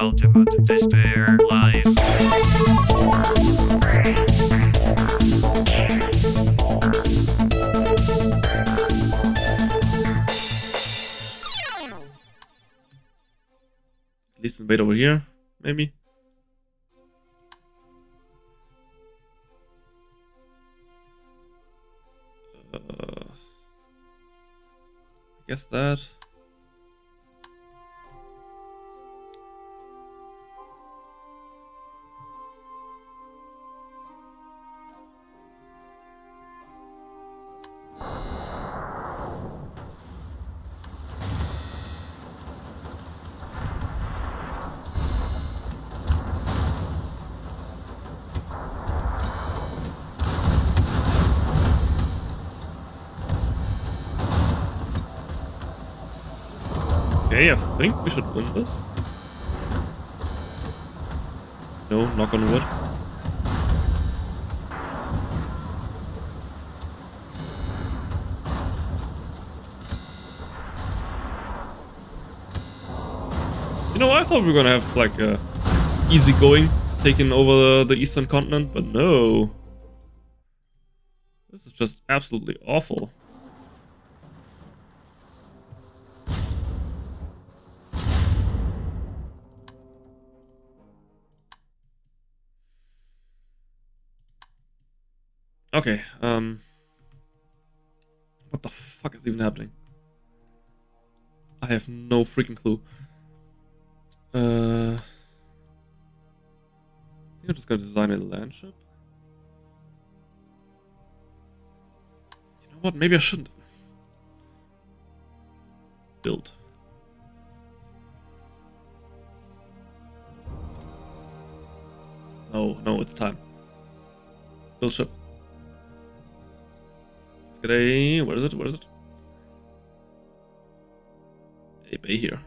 Ultimate Despair least wait over here, maybe. Uh, guess that. Think we should win this. No, knock on wood. You know, I thought we were gonna have like a easy going, taking over the eastern continent, but no. This is just absolutely awful. Okay, um... What the fuck is even happening? I have no freaking clue. Uh... I think I'm just gonna design a land ship. You know what, maybe I shouldn't. Build. No, no, it's time. Build ship. A. Where is it? Where is it? A bay here.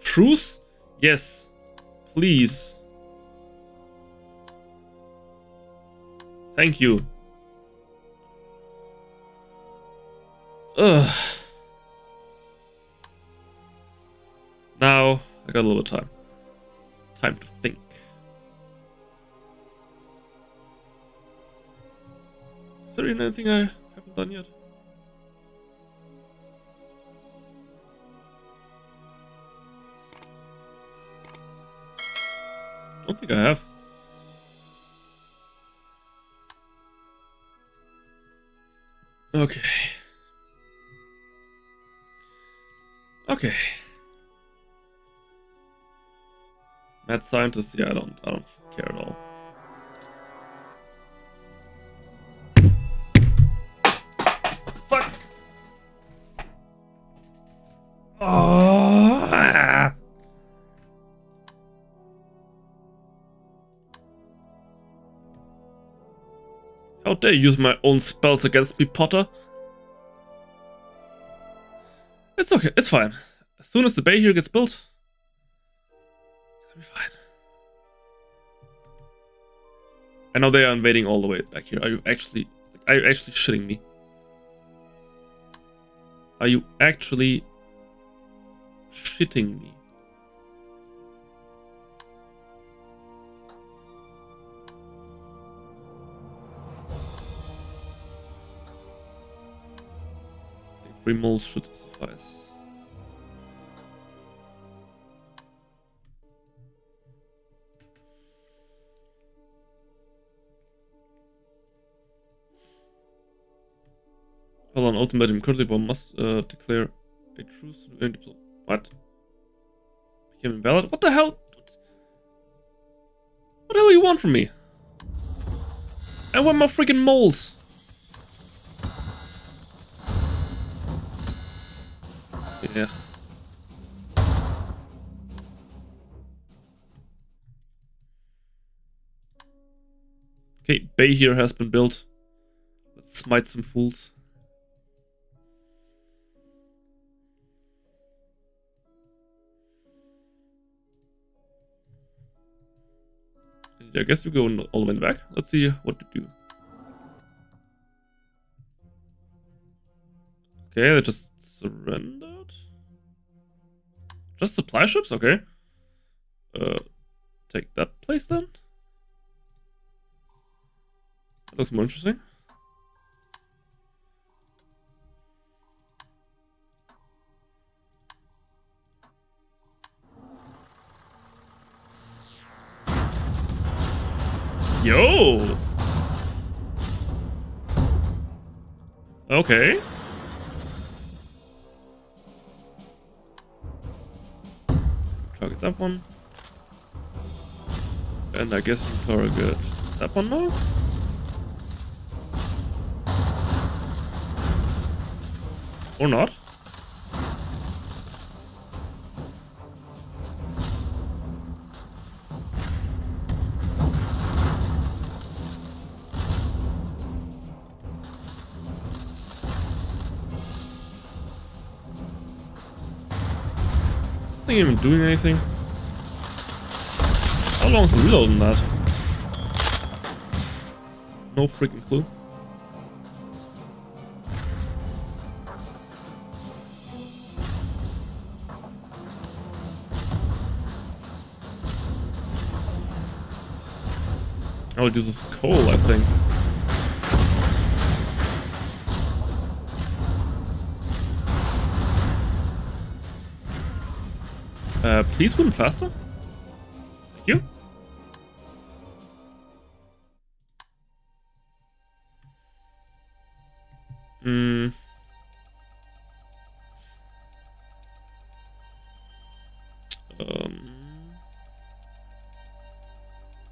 Truce? Yes. Please. Thank you. Ugh. I got a little time. Time to think. Is there anything I haven't done yet? don't think I have. Okay. Okay. Mad scientist, yeah, I don't I don't care at all. Fuck. Oh. How dare you use my own spells against me, Potter? It's okay, it's fine. As soon as the bay here gets built, be fine. I know they are invading all the way back here. Are you actually are you actually shitting me? Are you actually shitting me? Three moles should suffice. Ultimatum. Currently, one must uh, declare a truce to the diplo- What? Became invalid? What the hell? What the hell do you want from me? I want my freaking moles. Yeah. Okay, bay here has been built. Let's smite some fools. I guess we go all the way back. Let's see what to do. Okay, they just surrendered. Just supply ships? Okay. Uh, take that place then. That looks more interesting. Yo! Okay. Target that one. And I guess you target that one now? Or not? Not even doing anything. How long is the reload on that? No freaking clue. Oh, it uses coal, I think. Uh, please swim faster. Thank you. Hmm. Um.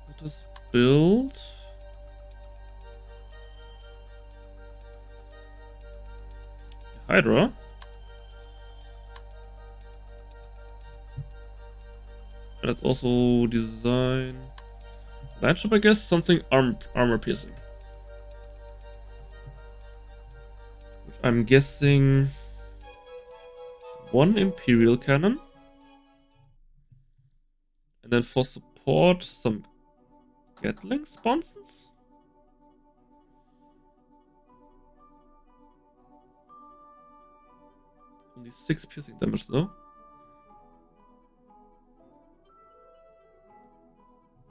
Let us build. Hydra. Also design landship, I guess, something arm armor piercing. Which I'm guessing one Imperial cannon. And then for support, some Gatling sponsons? Only six piercing damage though.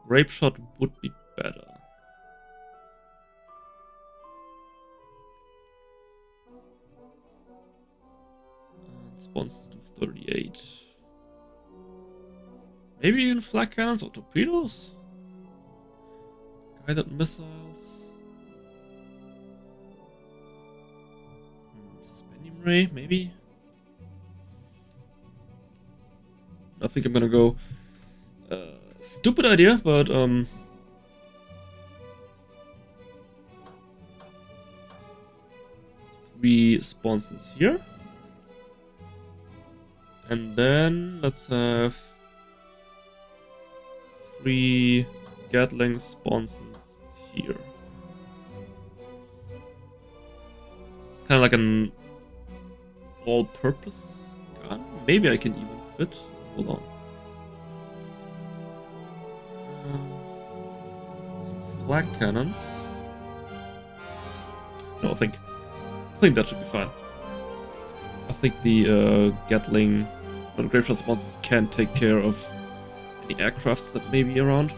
Grape shot would be better. And to 38. Maybe even flak cannons or torpedoes? Guided missiles. Hmm, Suspendium ray, maybe? I think I'm gonna go. Uh, stupid idea, but um. Three sponsons here. And then let's have three Gatling sponsons here. It's kind of like an all-purpose gun. Maybe I can even fit. Hold on. Some cannon. No, I think I think that should be fine. I think the uh, Gatling and Grape Shot can take care of any aircrafts that may be around.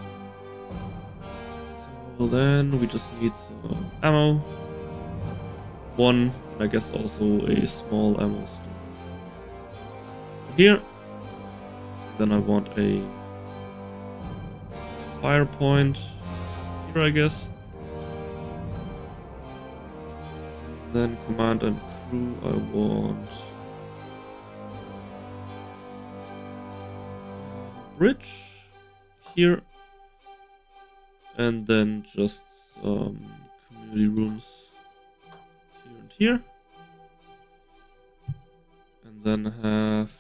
So then we just need some ammo. One, I guess also a small ammo store. Here. Then I want a fire point here, I guess. Then command and crew, I want bridge here, and then just some community rooms here and here, and then have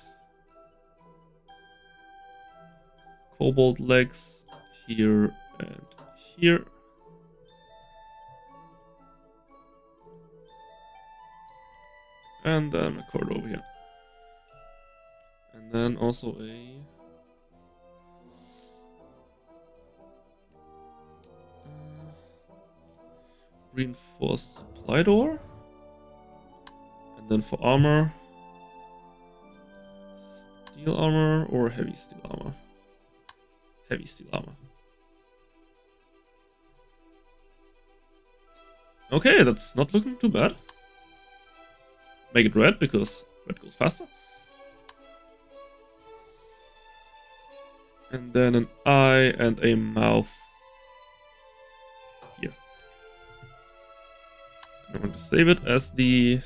cobalt legs here and here. And then a cord over here. And then also a reinforced supply door. And then for armor, steel armor or heavy steel armor? Heavy steel armor. Okay, that's not looking too bad. Make it red because red goes faster. And then an eye and a mouth here. I'm going to save it as the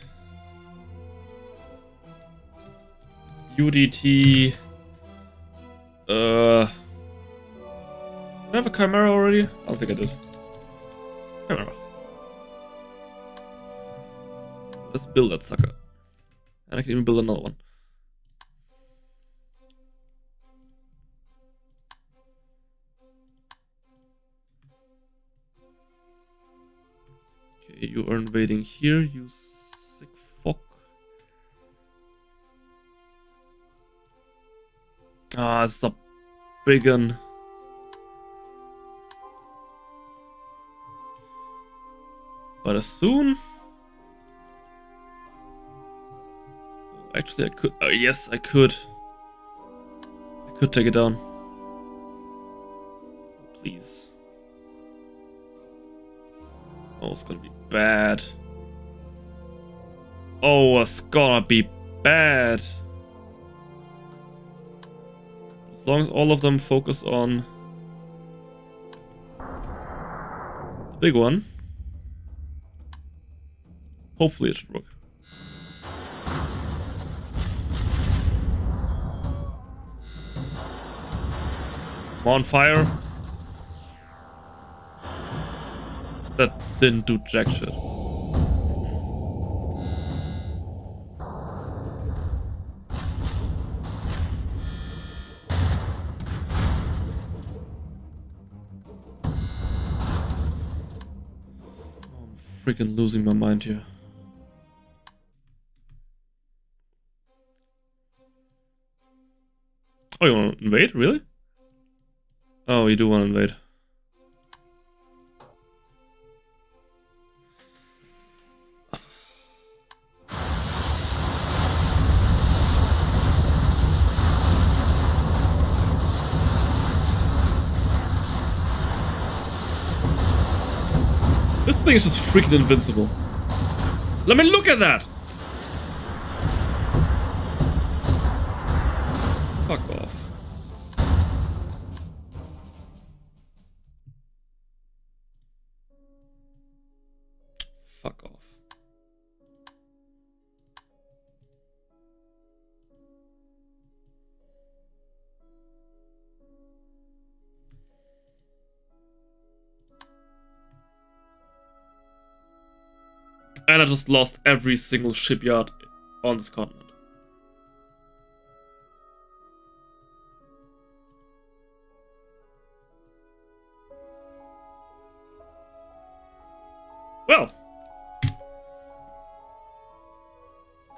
UDT. Uh, did I have a Chimera already? I don't think I did. Chimera. Let's build that sucker. And I can even build another one. Okay, you are invading here, you sick fuck. Ah, it's a big one. But as soon Actually, I could. Oh, yes, I could. I could take it down. Please. Oh, it's gonna be bad. Oh, it's gonna be bad. As long as all of them focus on the big one, hopefully it should work. On fire. That didn't do jack shit. I'm freaking losing my mind here. Oh, you want to invade? Really? Oh, you do want to invade. This thing is just freaking invincible. Let me look at that! And I just lost every single shipyard on this continent. Well,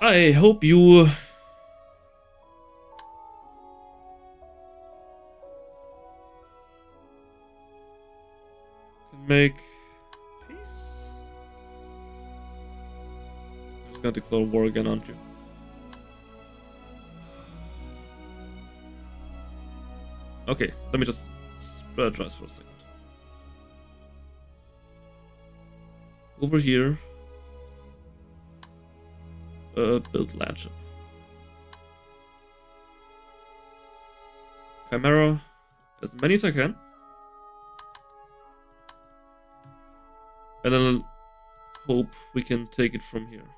I hope you make Just gonna declare war again, aren't you? Okay, let me just strategize for a second. Over here, uh, build landship. Chimera, as many as I can. And then hope we can take it from here.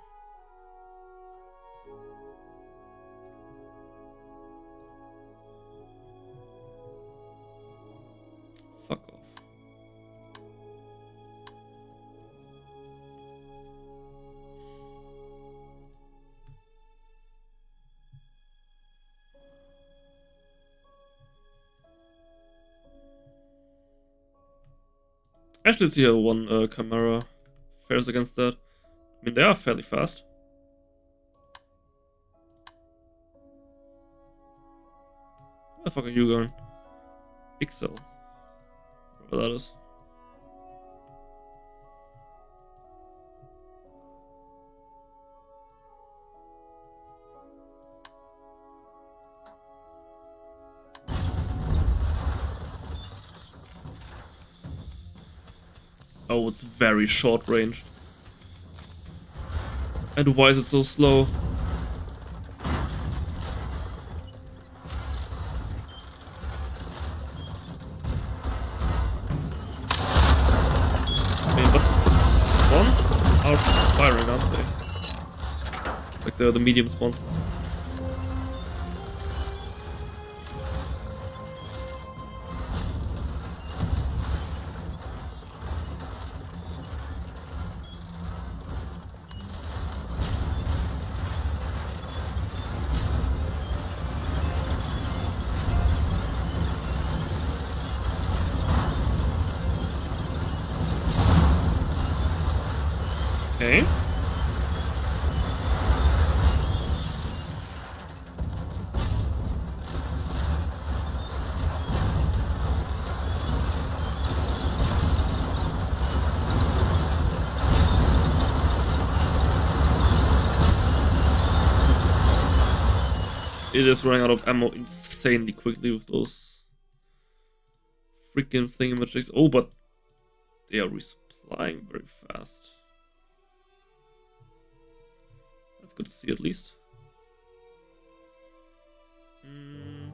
Actually, see how one uh, fares against that. I mean, they are fairly fast. Where the fuck are you going? Pixel. Whatever that is. It's very short range. And why is it so slow? like the medium but It is running out of ammo insanely quickly with those freaking thingamajigs. Oh, but they are resupplying very fast. That's good to see at least. Mm.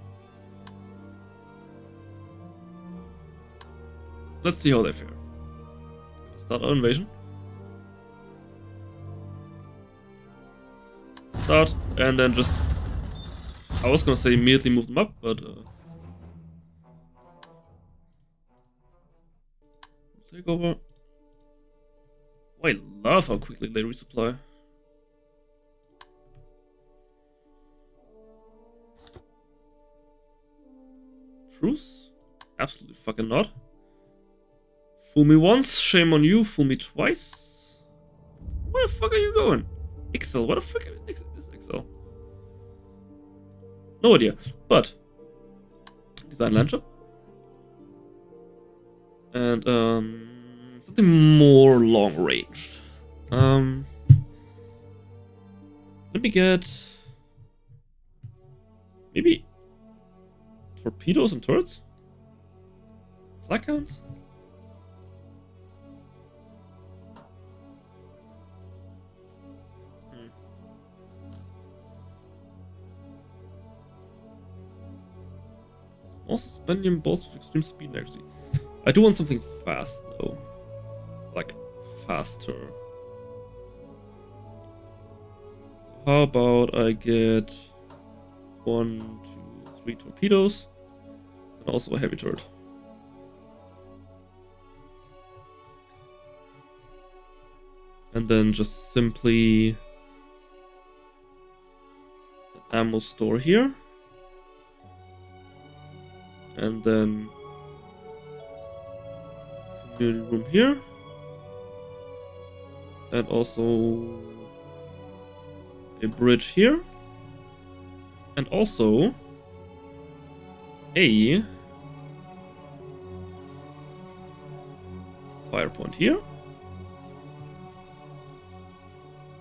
Let's see how they fare. Start our invasion. Start, and then just... I was gonna say immediately move them up, but... Uh, take over. Oh, I love how quickly they resupply. Truce? Absolutely fucking not. Fool me once, shame on you. Fool me twice. Where the fuck are you going? Ixel, what the fuck is Ixel? No idea. But design launcher. And um something more long ranged. Um let me get maybe torpedoes and turrets? Flag counts? Small suspendium bolts with extreme speed and actually. I do want something fast though. Like faster. So how about I get one, two, three torpedoes and also a heavy turret. And then just simply ammo store here. And then community room here. And also a bridge here. And also a fire point here.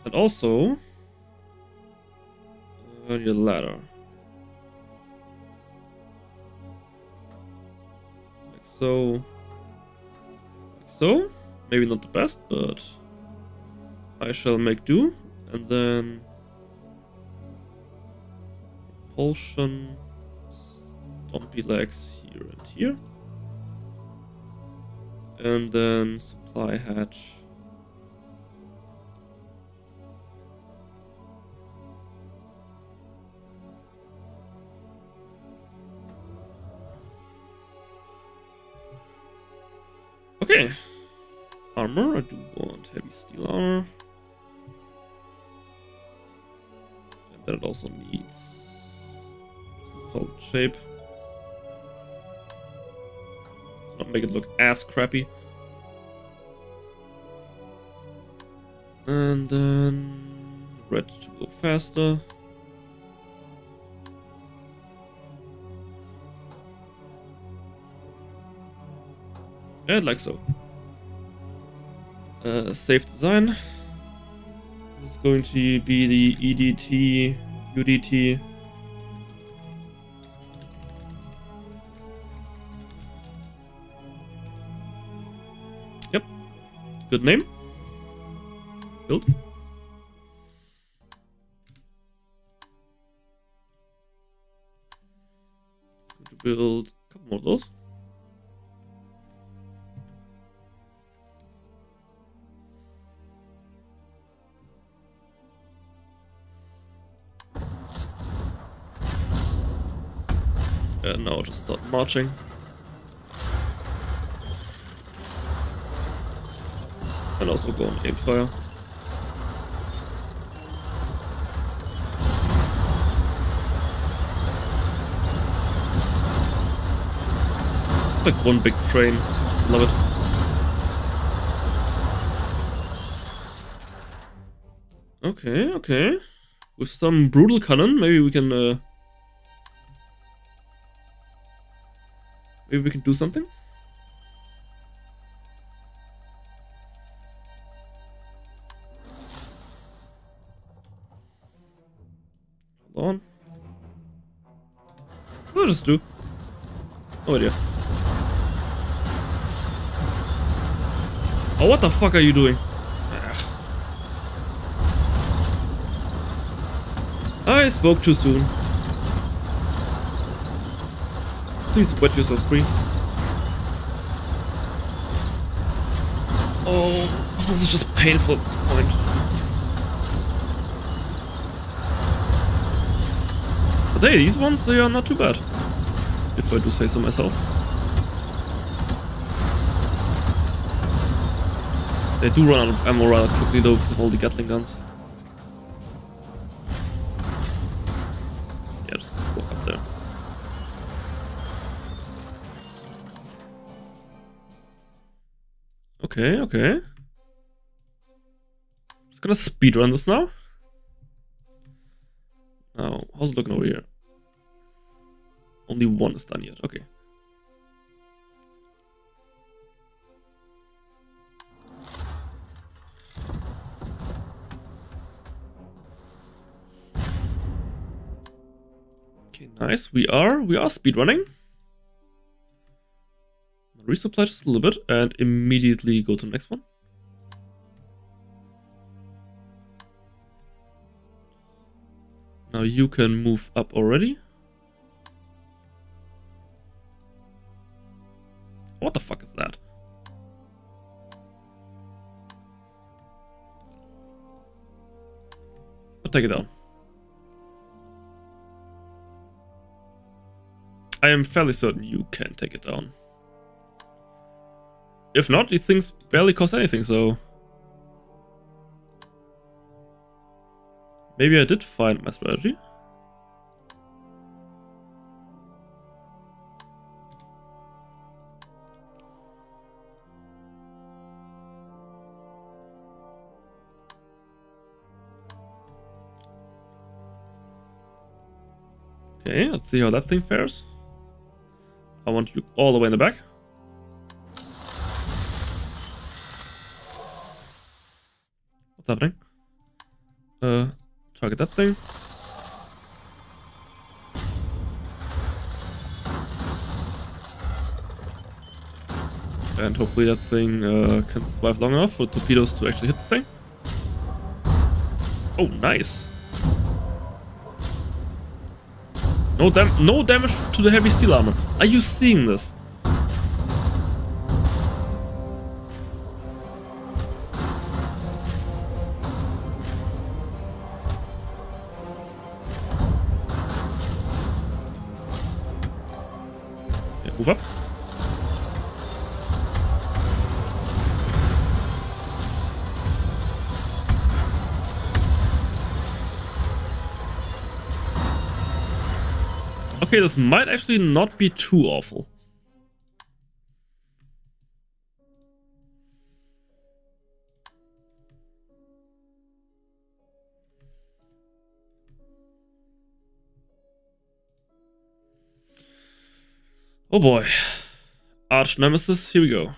And also uh, your ladder. So. So. Maybe not the best, but I shall make do. And then propulsion, stompy legs here and here. And then supply hatch. Okay. Armor, I do want heavy steel armor. And then it also needs solid shape. Let's not make it look as crappy. And then red to go faster. And like so. Uh, safe design. This is going to be the EDT, UDT. Yep. Good name. Build. Build a couple more of those. Now just start marching. And also go on aim fire. Like one big train. Love it. Okay, okay. With some brutal cannon, maybe we can uh Maybe we can do something? Hold on. What does this do? Idea. Oh, what the fuck are you doing? Ah. I spoke too soon. Please wet yourself free. Oh, this is just painful at this point. But hey, these ones, they are not too bad. If I do say so myself. They do run out of ammo rather quickly though because of all the Gatling guns. Okay, okay. Just gonna speedrun this now. Now, how's it looking over here? Only one is done yet, okay. Okay, nice. We are, we are speedrunning. Resupply just a little bit and immediately go to the next one. Now you can move up already. What the fuck is that? I'll take it down. I am fairly certain you can take it down. If not, these things barely cost anything, so... Maybe I did find my strategy. Okay, let's see how that thing fares. I want you all the way in the back. Happening? Uh, target that thing. And hopefully that thing uh, can survive long enough for torpedoes to actually hit the thing. Oh, nice. No, dam no damage to the heavy steel armor. Are you seeing this? Okay, this might actually not be too awful. Oh boy. Arch Nemesis, here we go.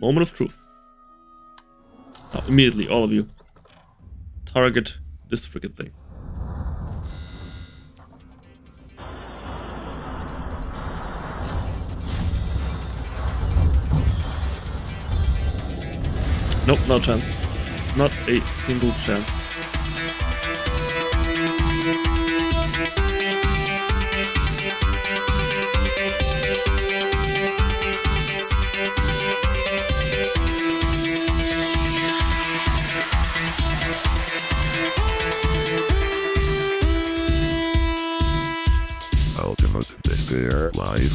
Moment of truth. Now, immediately, all of you. Target this freaking thing. Nope, no chance. Not a single chance. Live.